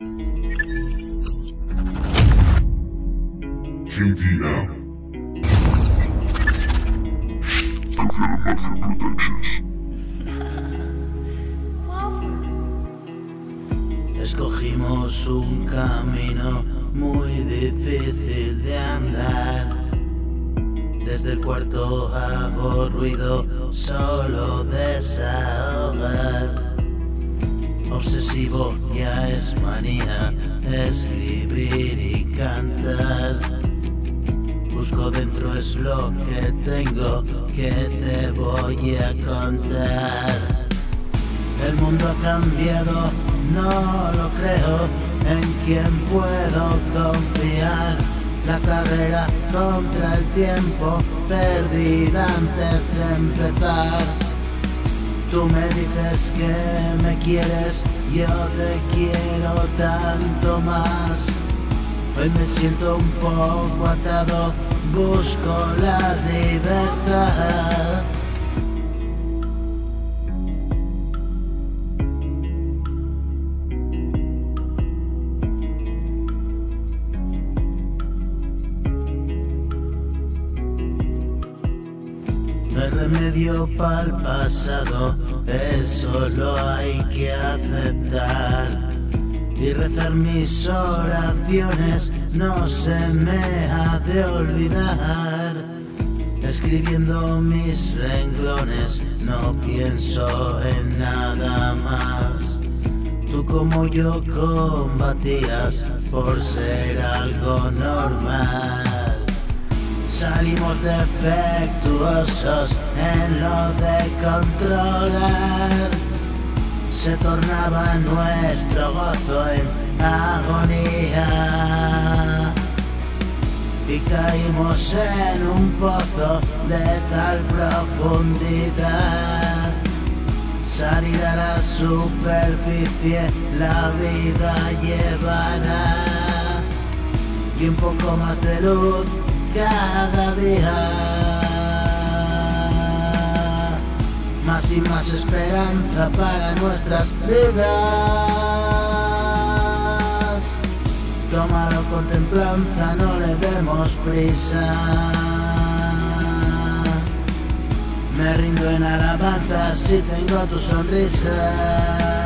Mafia. Escogimos un camino muy difícil de andar. Desde el cuarto hago ruido, solo desahogar. Obsesivo ya es manía, escribir y cantar. Busco dentro es lo que tengo que te voy a contar. El mundo ha cambiado, no lo creo, en quien puedo confiar. La carrera contra el tiempo, perdida antes de empezar. Tú me dices que me quieres, yo te quiero tanto más. Hoy me siento un poco atado, busco la libertad. No hay remedio para el pasado, eso lo hay que aceptar. Y rezar mis oraciones no se me ha de olvidar. Escribiendo mis renglones no pienso en nada más. Tú como yo combatías por ser algo normal. Salimos defectuosos en lo de controlar. Se tornaba nuestro gozo en agonía. Y caímos en un pozo de tal profundidad. Salir a la superficie la vida llevará. Y un poco más de luz cada día. Más y más esperanza para nuestras vidas. Tómalo con templanza, no le demos prisa. Me rindo en alabanza si tengo tu sonrisa.